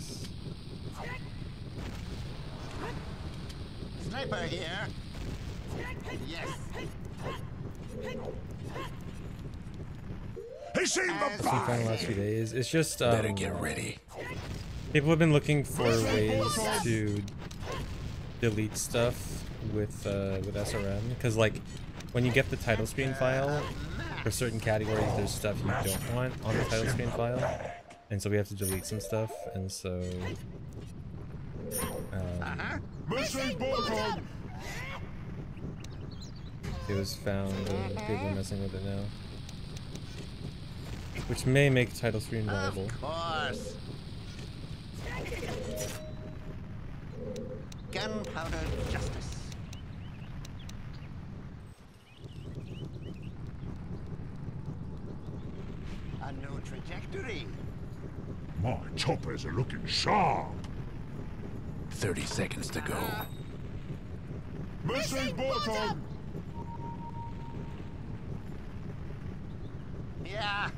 San Sniper here. Yes. He seen the Been fun the last few days. It's just um, Better get ready. People have been looking for ways to delete stuff with uh, with SRM because like when you get the title screen file for certain categories, there's stuff you don't want on the title screen file, and so we have to delete some stuff, and so. Um, it was found and people are messing with it now. Which may make title screen viable. Of course. Gunpowder justice. A new trajectory. My choppers are looking sharp. 30 seconds to go. Missing button. Yeah.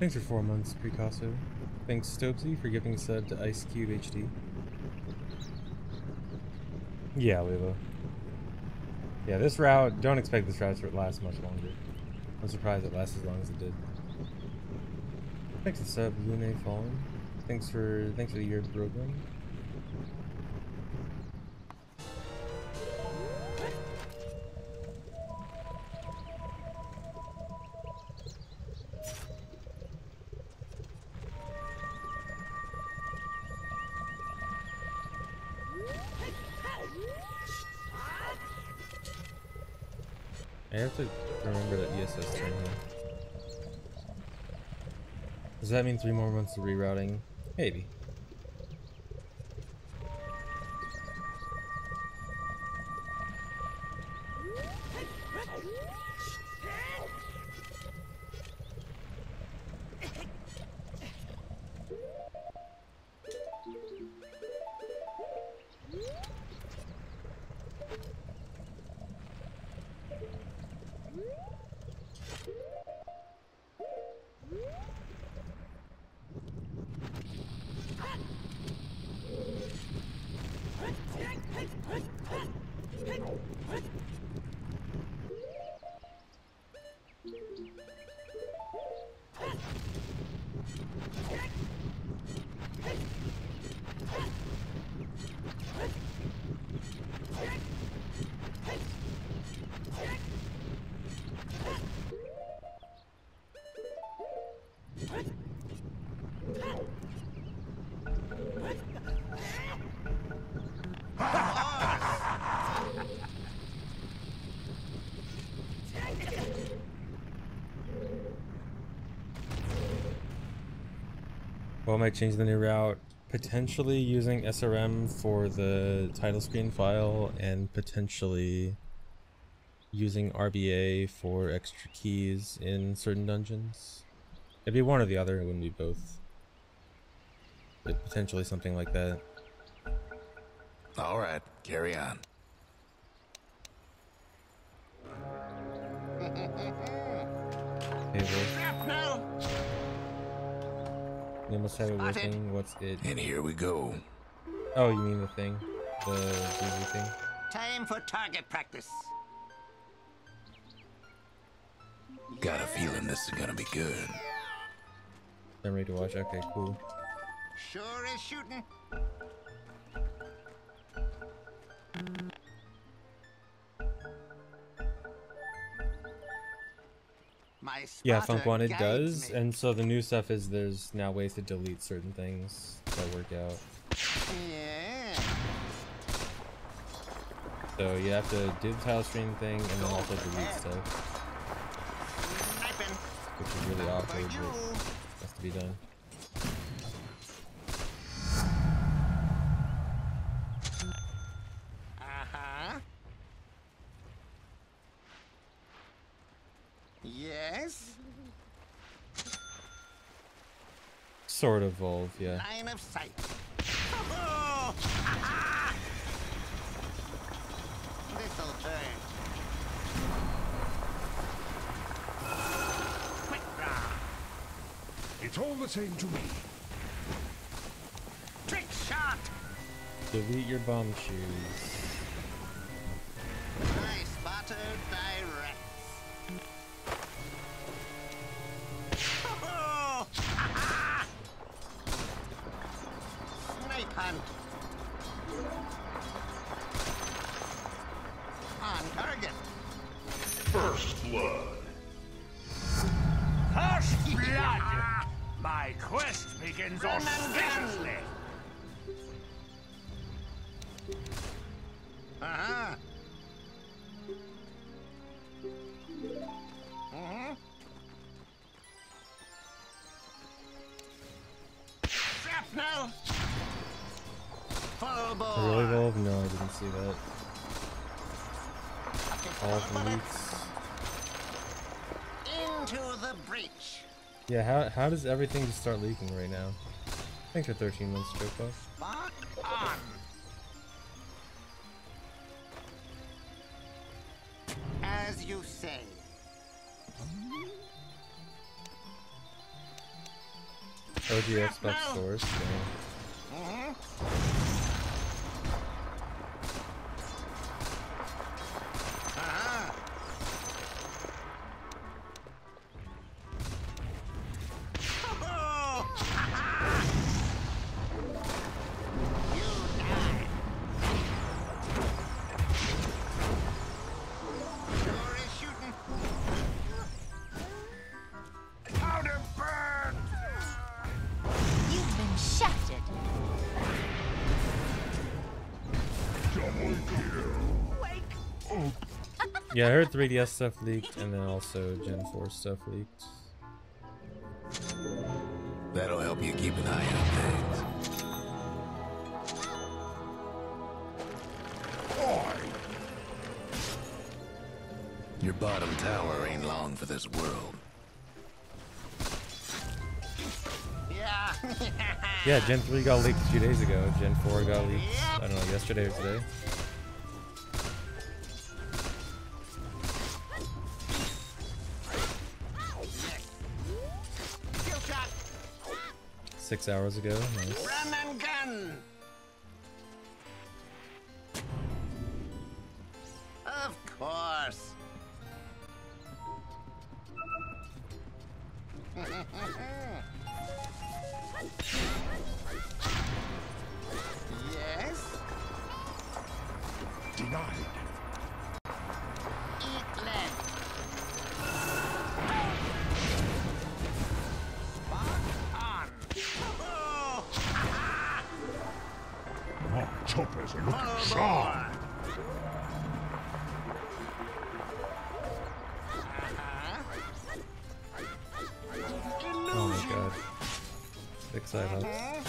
Thanks for four months, Picasso. Thanks, Stokesy, for giving a sub to Ice Cube HD. Yeah, Lilo. Yeah, this route, don't expect this route to last much longer. I'm surprised it lasts as long as it did. Thanks for sub, Lune Fallen. Thanks for thanks for the year program. I have to remember that ESS here. Does that mean three more months of rerouting? Maybe. Might change the new route. Potentially using SRM for the title screen file and potentially using RBA for extra keys in certain dungeons. It'd be one or the other, it wouldn't be both. But potentially something like that. All right, carry on. Hey, Will. Almost have it working. What's it? And here we go. Oh, you mean the thing? The ZZ thing? Time for target practice. Got a feeling this is gonna be good. I'm ready to watch. Okay, cool. Sure is shooting. Yeah, Funk Wanted guides does, me. and so the new stuff is there's now ways to delete certain things that work out. Yeah. So you have to do the title screen thing and then also delete stuff, which is really awkward, but has to be done. Sort of evolve, yeah. Line of sight. This'll turn. Quick draw. It's all the same to me. Trick shot! Delete your bomb shoes. Yeah, how, how does everything just start leaking right now? Thanks for 13 months, Joe Spark on. As you say. Oh, OG Xbox stores. So. Yeah, I heard 3DS stuff leaked, and then also Gen 4 stuff leaked. That'll help you keep an eye on things. Your bottom tower ain't long for this world. Yeah. Yeah, Gen 3 got leaked a few days ago. Gen 4 got leaked, I don't know, yesterday or today. Six hours ago. Nice. Big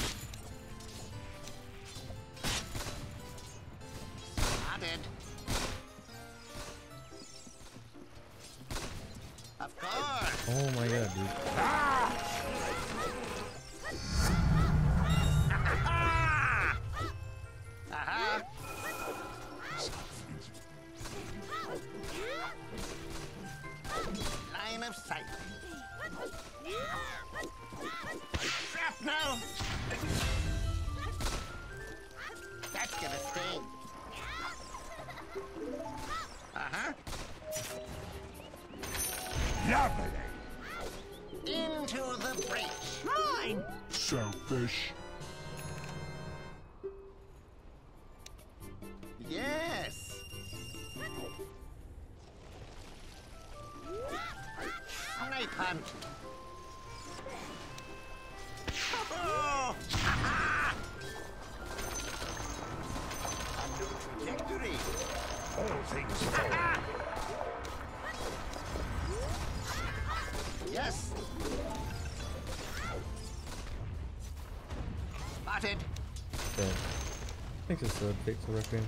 I think this is a big requiem.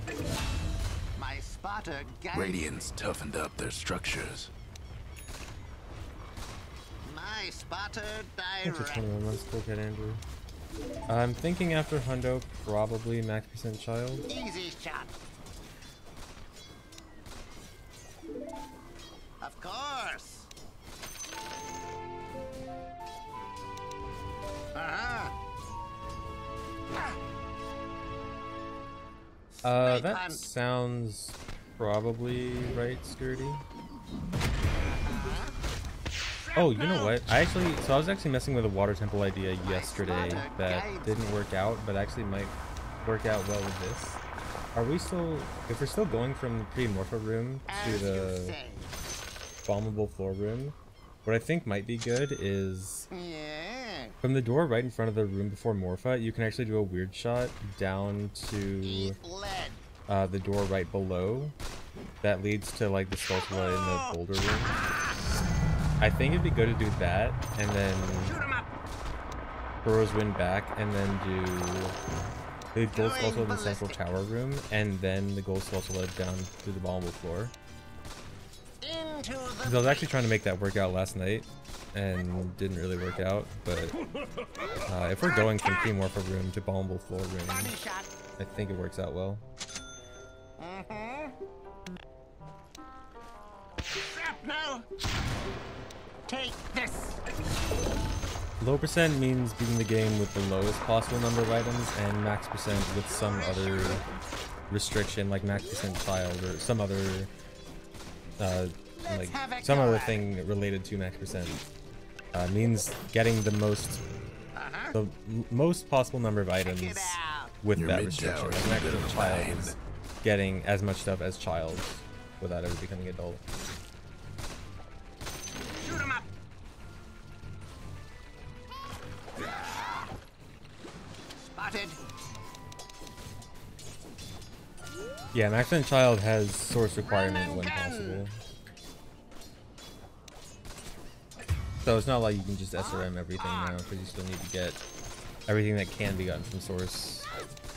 My spotter guided Radiant's toughened up their structures. My spotter Thanks for direct. 21 months, cool cat Andrew. I'm thinking after Hundo, probably max percent child. Easy shot. Sounds probably right, Sturdy. Oh, you know what? I actually, so I was actually messing with a water temple idea yesterday that didn't work out, but actually might work out well with this. Are we still, if we're still going from the pre-morpha room to the bombable floor room, what I think might be good is from the door right in front of the room before Morpha, you can actually do a weird shot down to. Uh, the door right below that leads to like the Skulltula in the boulder room. I think it'd be good to do that and then. Farore's Wind back and then do the gold Skulltula in the central tower room and then the gold Skulltula down to the bombable floor. Into the 'Cause I was actually trying to make that work out last night and didn't really work out, but uh, if we're going from pre-morpha room to bombable floor room. I think it works out well. Mm-hmm. Shrapnel. Take this. Low percent means beating the game with the lowest possible number of items, and max percent with some other restriction, like max percent child or some other, uh, like some other thing related to max percent. Uh, means getting the most, Uh-huh. the most possible number of items it out. with Your that restriction. Like max percent a child is getting as much stuff as child without ever becoming adult. Shoot 'em up. Spotted. Yeah, max percent child has source requirement when possible. So it's not like you can just SRM everything now, because you still need to get everything that can be gotten from source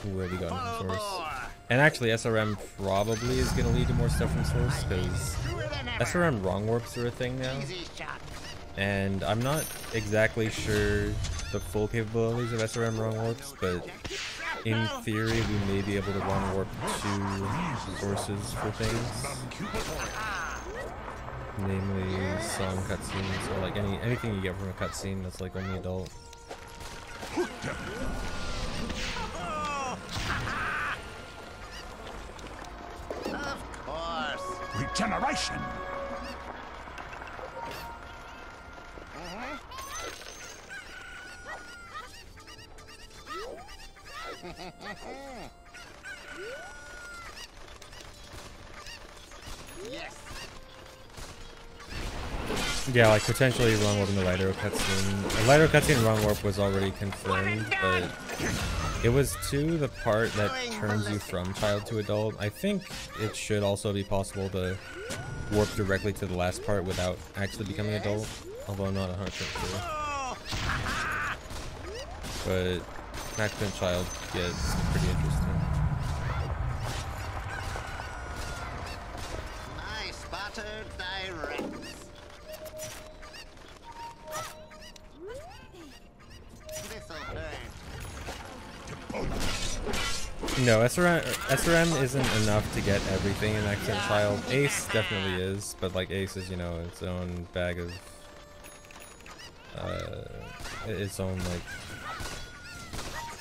be gotten from source. And actually, SRM probably is going to lead to more stuff from source, because. SRM wrong warps are a thing now, and I'm not exactly sure the full capabilities of SRM wrong warps, but in theory, we may be able to wrong warp two sources for things. Namely, song cutscenes, or like any anything you get from a cutscene that's like only adult. Yes. Yeah, like potentially wrong warp in the Lighter cutscene. The Lighter cutscene wrong warp was already confirmed, but it was to the part that turns you from child to adult. I think it should also be possible to warp directly to the last part without actually becoming adult, although I'm not 100% sure. But Maximum Child gets pretty interesting. No, SRM, SRM isn't enough to get everything in Accent Child. Ace definitely is, but like Ace is, you know, its own bag of, uh, its own like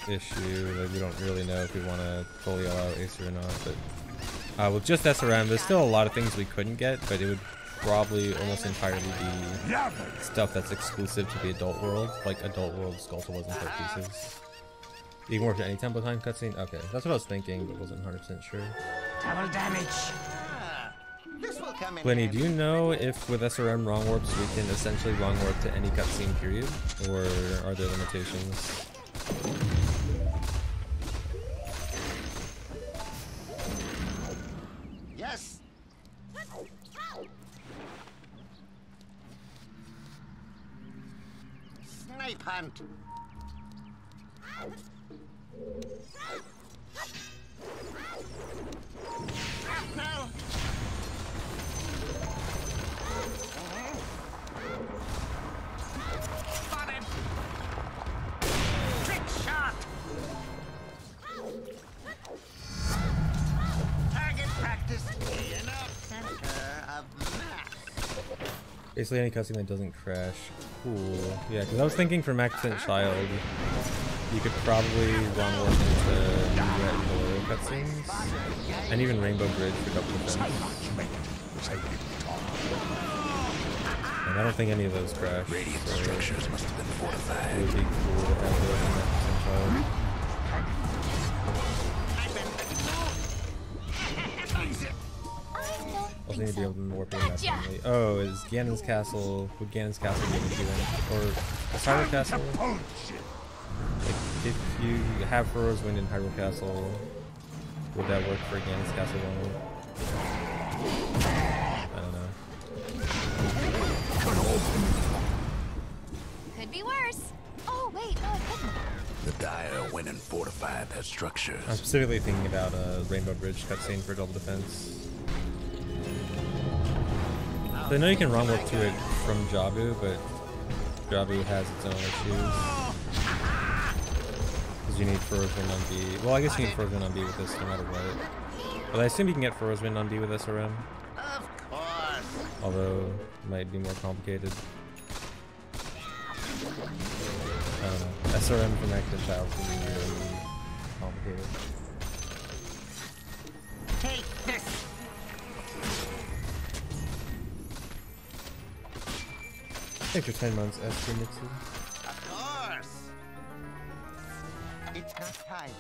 issue. Like we don't really know if we want to fully allow Ace or not. But uh, with just SRM, there's still a lot of things we couldn't get, but it would probably almost entirely be stuff that's exclusive to the adult world, like adult world Skulltula wasn't four pieces. You can work at any tempo time cutscene? Okay, that's what I was thinking, but wasn't 100% sure. Double damage. Ah, this will come in Plenty, do you know if with SRM wrong warps we can essentially wrong warp to any cutscene period? Or are there limitations? Yes. Snipe hunt. Basically any cutscene that doesn't crash. Cool. Yeah, because I was thinking for Maxent Child, you could probably wrong warp into Red and Valero cutscenes, and even Rainbow Bridge for double defense. And I don't think any of those crash. Radiant so structures must have been It fortified. would be cool to have those in that percentile. I don't Also think need to be able to warp in that family. Oh, is Ganon's castle? Would Ganon's castle be able to do anything? Or is Hyrule Castle? Like, if you have Farore's Wind in Hyrule Castle, would that work for Ganon's castle? Only? I don't know. Could be worse. Oh, wait, no, it couldn't. The Dire went and fortified their structures. I'm specifically thinking about a Rainbow Bridge cutscene for double defense. So I know you can run warp to it from Jabu, but Jabu has its own issues. Because you need Wind on B. Well, I guess you need Wind on B with this no matter what. But I assume you can get Wind on B with SRM, Of course. although it might be more complicated. I don't know. SRM from active child can be really complicated. Take this. For 10 months, S2 Mixer. Time.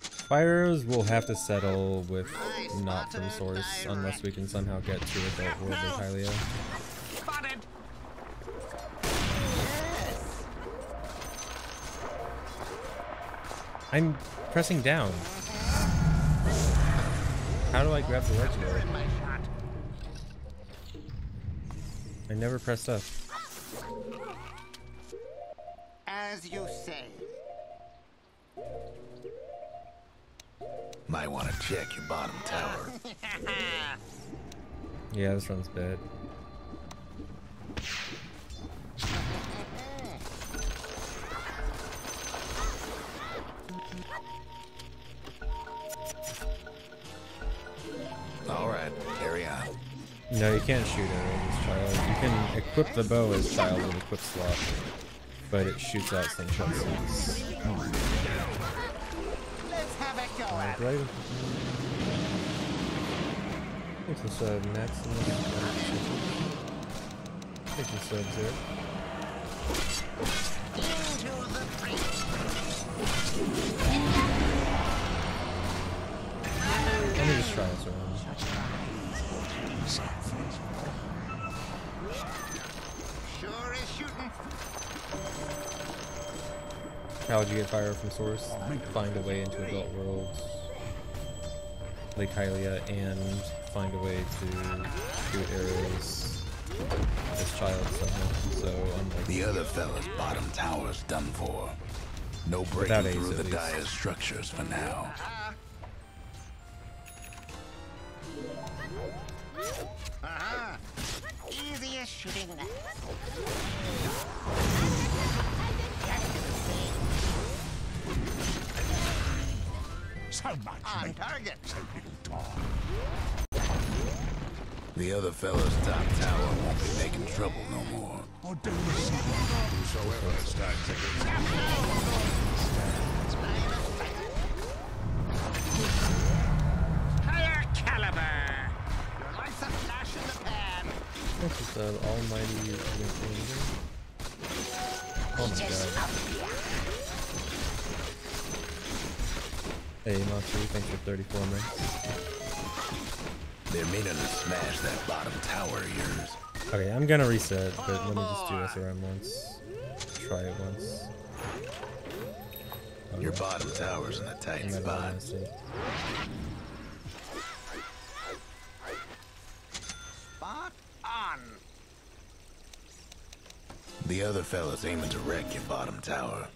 Fires will have to settle with Nice not from buttered source unless we can somehow get to adult world with Hylia. Spotted. I'm pressing down. How do I grab the legendary? My. I never pressed up. As you say. Might want to check your bottom tower. Yeah, this one's bad. All right, carry on. No, you can't shoot arrows child. You can equip the bow as child with equip slot, but it shoots out slingshot seeds. Let's have a go at it. Right. Thanks for sub, uh, Max. Thanks for subs there. Uh, Into the breach. Let me just try this around. How would you get fire from source? Find a way into adult worlds, Lake Hylia, and find a way to shoot arrows as child somehow. So unlike The other fella's bottom tower's done for. No breaking through the. Dire structures for now. So much On target. so little time. The other fella's top tower won't be making trouble no more. I do the same. Whosoever stands against Higher caliber. Your life's a flash in the pan. Thanks for sub, Almighty. Uh, oh my god. Hey, Matsu, thanks for 34 minutes. They're meaning to smash that bottom tower of yours. Okay, I'm gonna reset, but let me just do SRM once. Try it once. Your bottom tower's in a tight And then I'll spot. miss it. Spot on. The other fella's aiming to wreck your bottom tower.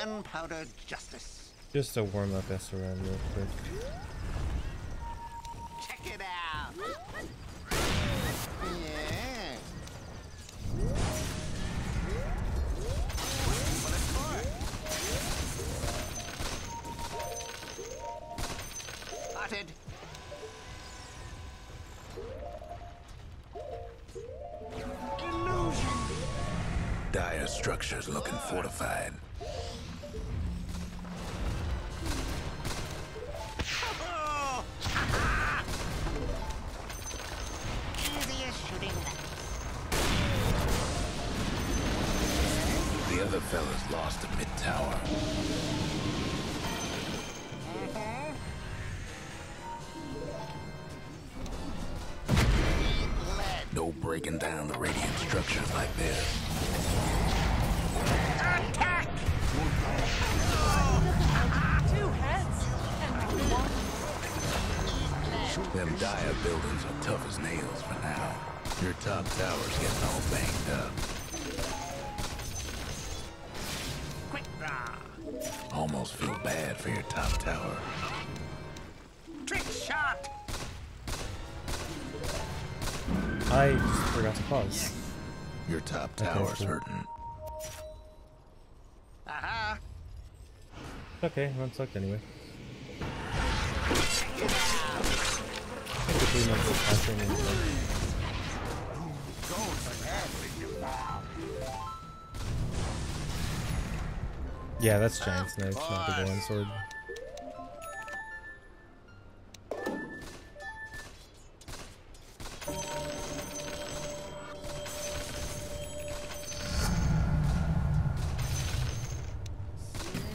Gunpowder Justice. Just a warm up S real quick. Check it out. Yeah. Dire structures looking fortified. Fellas lost a mid-tower. No breaking down the radiant structures like this. Attack! Two heads and one. Them dire buildings are tough as nails for now. Your top tower's getting all banged up. For your top tower. Trick shot! I just forgot to pause. Your top Okay, tower's cool. hurting. Aha! Okay, well, it sucked anyway. Yeah, that's Giant's Knife, not the Golden Sword.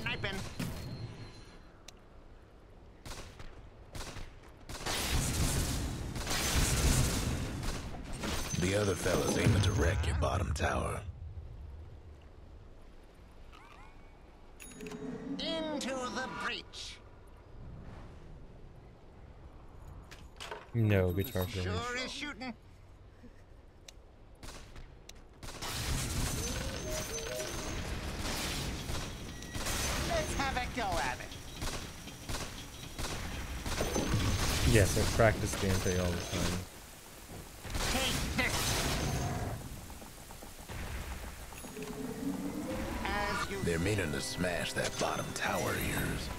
Sniping. The other fellas aiming to wreck your bottom tower. Into the breach. No, guitar Sure is shooting. Let's have a go at it. Yes, I practice gameplay all the time. Take this. They're meaning to smash that bottom tower of yours.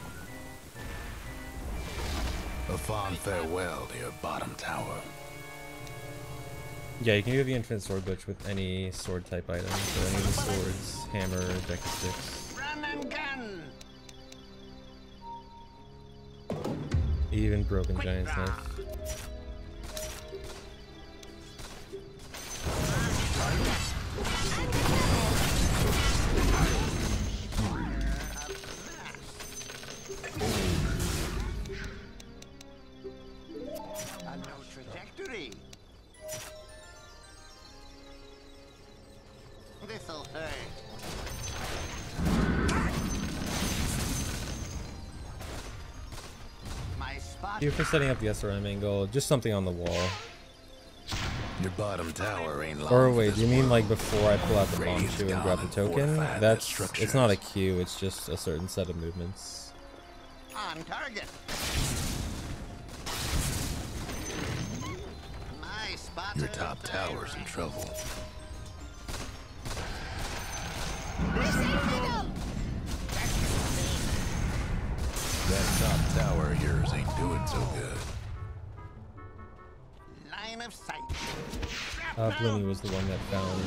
A fond farewell to your bottom tower. Yeah, you can do the infinite sword glitch with any sword type item. So any of the swords, hammer, Deku sticks, run and gun. even broken Quick giant's knife. Spot. For setting up the SRM angle, just something on the wall. Your bottom tower ain't long. Or wait, do you mean like before I pull out the bomb Radiant's shoe and grab the token? That's their it's not a structures. queue, it's just a certain set of movements. On target. My spot. Your top tower's in trouble. That top tower of yours ain't doing so good. Line of sight. Uh, Bloomy was the one that found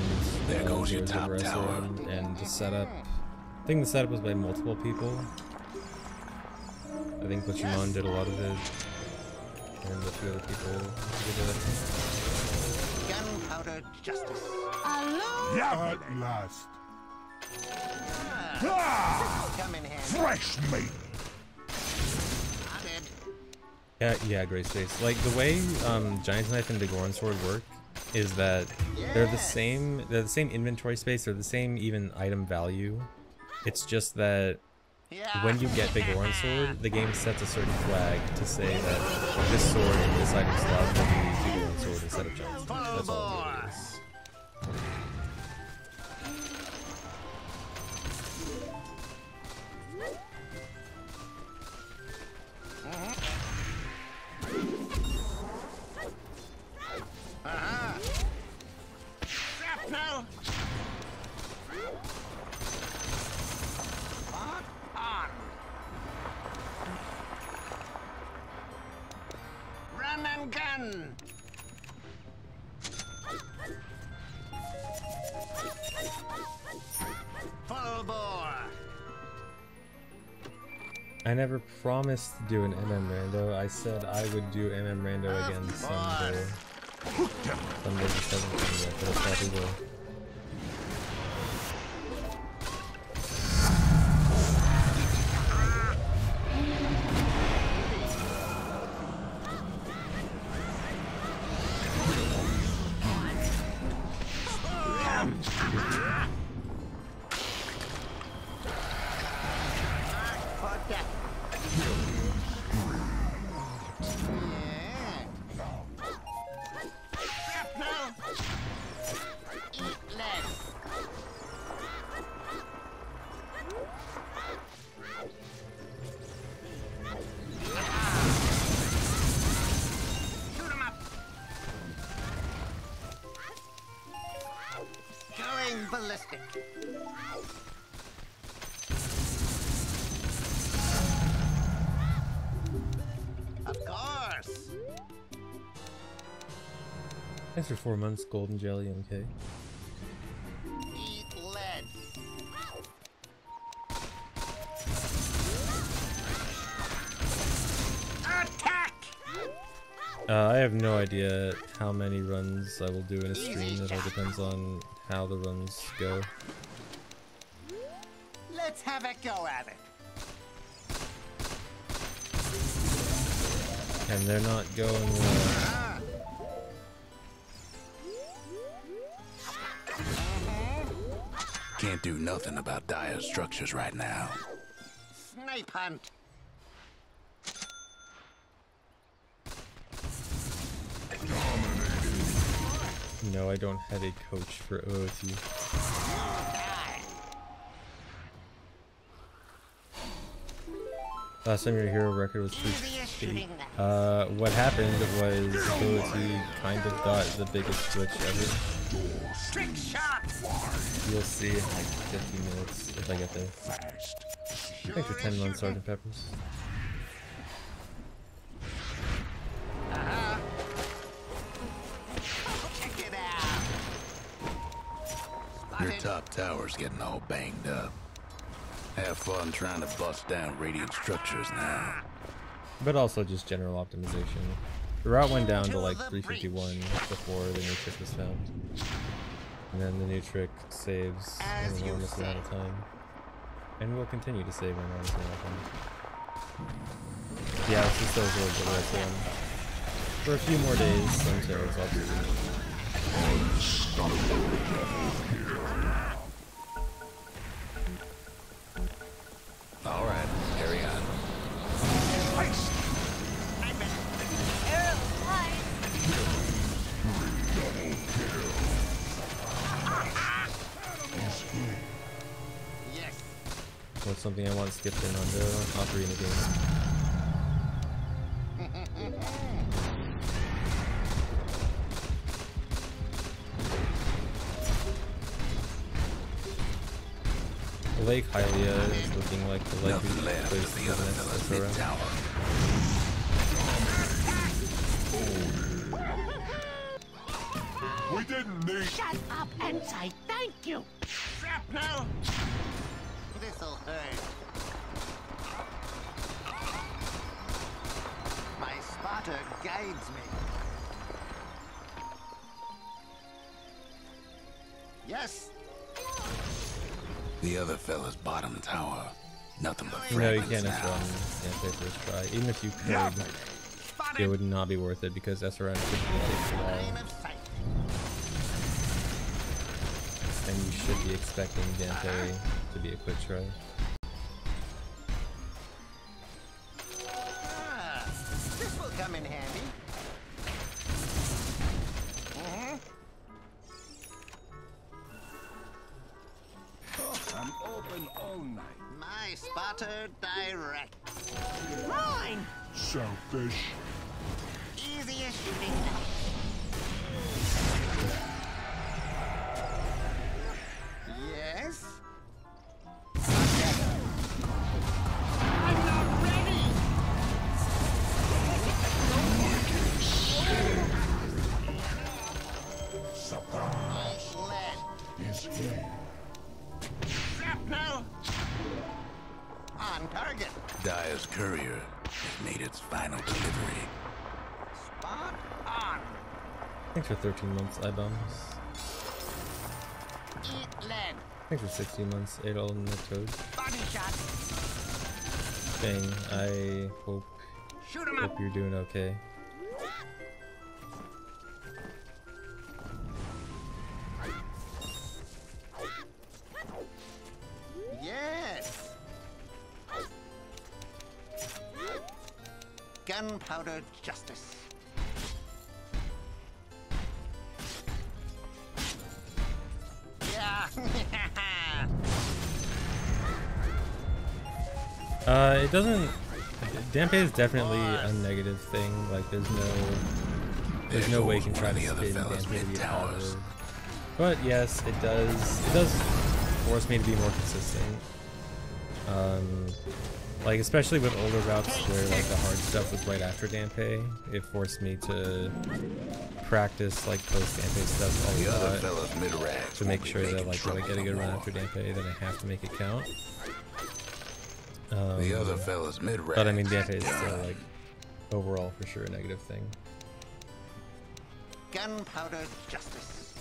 There uh, goes your top Over tower. SRM and the setup. I think the setup was by multiple people. I think Butchermon did a lot of it, and a few other people did it. Gunpowder justice. Alone. Yeah, At last. Come in handy. Fresh meat. Yeah, yeah, Gray Space. Like the way um, Giant's Knife and Biggoron Sword work is that they're the same. They're the same inventory space. They're the same even item value. It's just that Yeah. when you get Biggoron Sword, the game sets a certain flag to say that this sword in this item slot will be Biggoron Sword instead of Giant's Knife. That's all it is. Never promised to do an MM Rando. I said I would do MM Rando again someday. Someday just hasn't come yet, but I probably will. Of course. Thanks for four months, Golden Jelly MK. Idea how many runs I will do in a stream. It all depends on how the runs go. Let's have a go at it. And they're not going well. Can't do nothing about dire structures right now. Snipe hunt. No, I don't have a coach for OOT. Last time your hero record was Easy as 350. Uh, what happened was OOT kind of got the biggest glitch ever. You'll see in like 15 minutes if I get there. Thanks for 10 months, Sergeant Peppers. Your top tower's getting all banged up. Have fun trying to bust down radiant structures now. But also just general optimization. The route went down to To like 351 before the new trick was found. And then the new trick saves As an you enormous amount of time. And will continue to save an enormous amount of time. Yeah, this is still a little bit less one. For a few more days until it's obsolete. Something I want skipped in on the Ocarina game? Lake Hylia is looking like the likely Nothing left place of for the the other next fella's SRM. mid-tower. We didn't need. Shut up and say thank you! Shrapnel. This'll hurt. My spotter guides me. Yes. The other fella's bottom tower. Nothing but No, you can't now. SRM Gameplay first try. Even if you could, it would not be worth it because SRM could take a Line while, of sight. And you should be expecting Dante to be a quick try. For 13 months. Eat lead. Thanks for 16 months, Adol and the Toad. Body. Bang, I hope Shoot 'em up. hope you're doing okay. Uh, it doesn't. Dampe is definitely a negative thing. Like, there's no, there's no way you can try to the other spin fellas Dampe to. But yes, it does. It does force me to be more consistent. Um, like especially with older routes where like the hard stuff was right after Dampe, it forced me to practice like post Dampe stuff all The a lot to make sure that like if I get a good run after Dampe, then I have to make it count. Um, The other fellas mid-rax. but I mean, Dampe is still like overall for sure a negative thing. Gunpowder justice.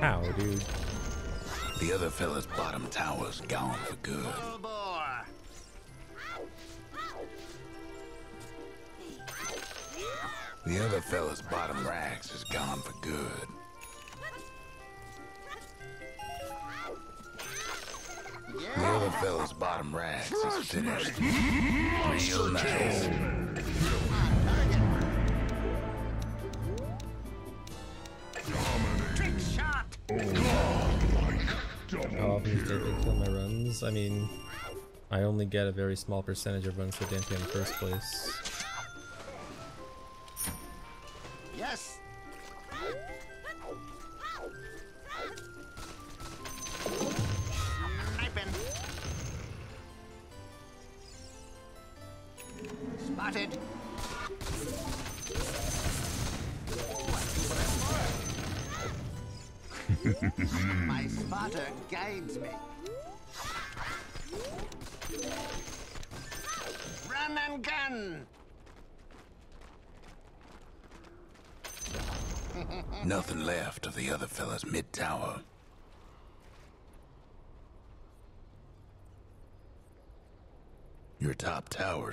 How, dude? The other fellas bottom tower's gone for good. The other fella's bottom rax is gone for good. The other fella's bottom rax is finished. Real nice. Trick shot. How often does Dampe kill my runs? I mean, I only get a very small percentage of runs for Dampe in the first place.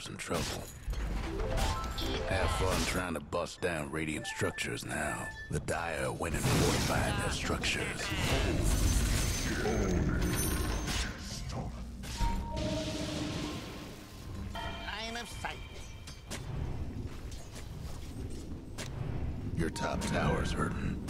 In trouble. Have fun trying to bust down radiant structures now. The Dire went and fortified their structures. Line of sight. Your top tower's hurting.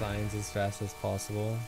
Signs as fast as possible.